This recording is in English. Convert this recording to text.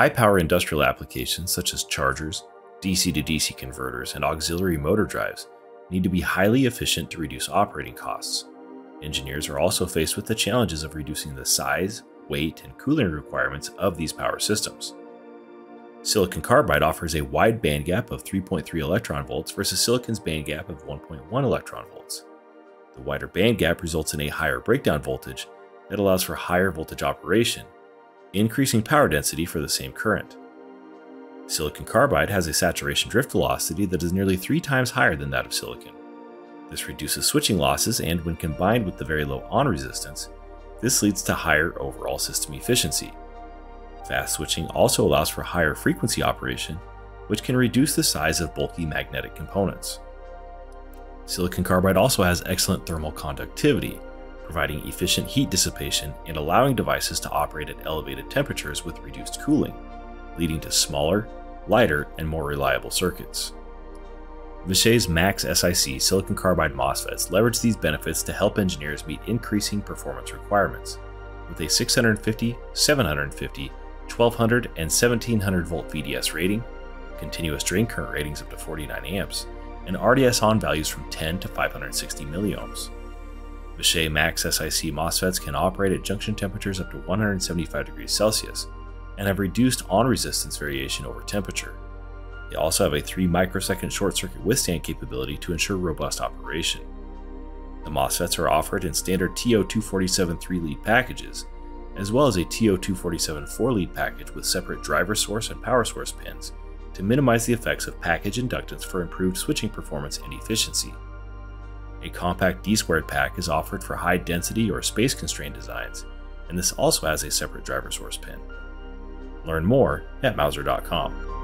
High power industrial applications such as chargers, DC to DC converters, and auxiliary motor drives need to be highly efficient to reduce operating costs. Engineers are also faced with the challenges of reducing the size, weight, and cooling requirements of these power systems. Silicon carbide offers a wide bandgap of 3.3 electron volts versus silicon's bandgap of 1.1 electron volts. The wider bandgap results in a higher breakdown voltage that allows for higher voltage operation, increasing power density for the same current. Silicon carbide has a saturation drift velocity that is nearly three times higher than that of silicon. This reduces switching losses, and when combined with the very low on resistance, this leads to higher overall system efficiency. Fast switching also allows for higher frequency operation, which can reduce the size of bulky magnetic components. Silicon carbide also has excellent thermal conductivity, providing efficient heat dissipation and allowing devices to operate at elevated temperatures with reduced cooling, leading to smaller, lighter, and more reliable circuits. Vishay's Max SiC silicon carbide MOSFETs leverage these benefits to help engineers meet increasing performance requirements. With a 650, 750, 1200, and 1700 volt VDS rating, continuous drain current ratings up to 49 amps, and RDS on values from 10 to 560 milliohms. Vishay Max SiC MOSFETs can operate at junction temperatures up to 175 degrees Celsius and have reduced on resistance variation over temperature. They also have a 3 microsecond short circuit withstand capability to ensure robust operation. The MOSFETs are offered in standard TO247 3 lead packages, as well as a TO247 4 lead package with separate driver source and power source pins to minimize the effects of package inductance for improved switching performance and efficiency. A compact D squared pack is offered for high density or space constrained designs, and this also has a separate driver source pin. Learn more at Mouser.com.